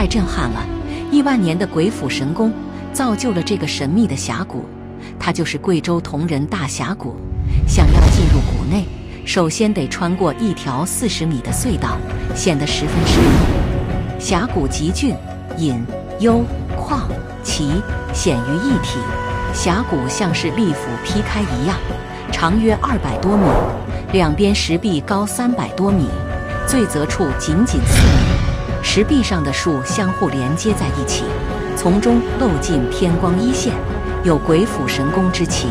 太震撼了！亿万年的鬼斧神工，造就了这个神秘的峡谷。它就是贵州铜仁大峡谷。想要进入谷内，首先得穿过一条四十米的隧道，显得十分神秘。峡谷极峻，隐幽旷奇显于一体。峡谷像是利斧劈开一样，长约二百多米，两边石壁高三百多米，最泽处仅仅四米。石壁上的树相互连接在一起，从中漏进天光一线，有鬼斧神工之奇。